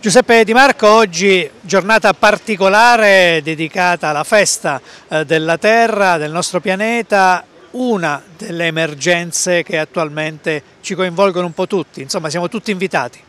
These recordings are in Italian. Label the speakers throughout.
Speaker 1: Giuseppe Di Marco, oggi giornata particolare dedicata alla festa eh, della Terra, del nostro pianeta, una delle emergenze che attualmente ci coinvolgono un po' tutti, insomma siamo tutti invitati.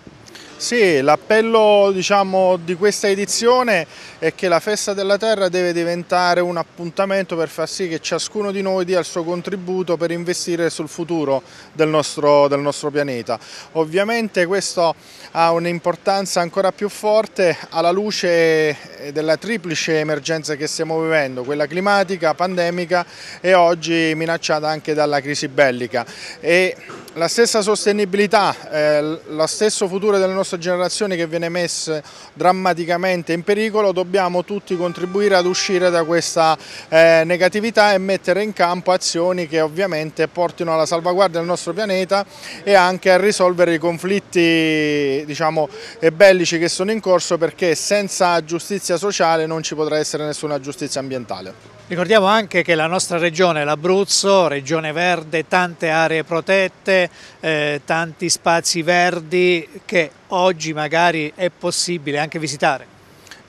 Speaker 2: Sì, l'appello diciamo, di questa edizione è che la Festa della Terra deve diventare un appuntamento per far sì che ciascuno di noi dia il suo contributo per investire sul futuro del nostro, del nostro pianeta. Ovviamente questo ha un'importanza ancora più forte alla luce della triplice emergenza che stiamo vivendo, quella climatica, pandemica e oggi minacciata anche dalla crisi bellica. E la stessa sostenibilità, eh, lo stesso futuro delle nostre generazioni che viene messo drammaticamente in pericolo, dobbiamo tutti contribuire ad uscire da questa eh, negatività e mettere in campo azioni che ovviamente portino alla salvaguardia del nostro pianeta e anche a risolvere i conflitti diciamo, bellici che sono in corso perché senza giustizia sociale non ci potrà essere nessuna giustizia ambientale.
Speaker 1: Ricordiamo anche che la nostra regione, l'Abruzzo, regione verde, tante aree protette, eh, tanti spazi verdi che oggi magari è possibile anche visitare.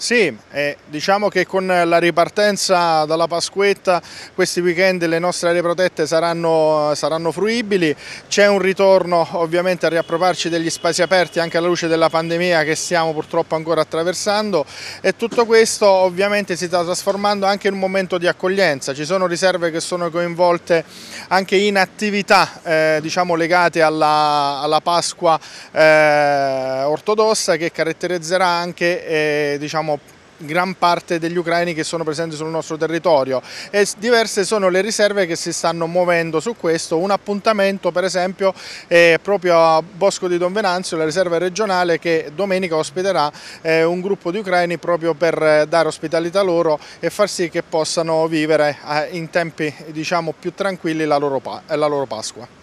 Speaker 2: Sì, eh, diciamo che con la ripartenza dalla Pasquetta questi weekend le nostre aree protette saranno, saranno fruibili, c'è un ritorno ovviamente a riappropriarci degli spazi aperti anche alla luce della pandemia che stiamo purtroppo ancora attraversando. E tutto questo ovviamente si sta trasformando anche in un momento di accoglienza, ci sono riserve che sono coinvolte anche in attività eh, diciamo legate alla, alla Pasqua eh, ortodossa che caratterizzerà anche eh, diciamo, gran parte degli ucraini che sono presenti sul nostro territorio e diverse sono le riserve che si stanno muovendo su questo, un appuntamento per esempio è proprio a Bosco di Don Venanzio, la riserva regionale che domenica ospiterà eh, un gruppo di ucraini proprio per dare ospitalità loro e far sì che possano vivere eh, in tempi diciamo, più tranquilli la loro, la loro Pasqua.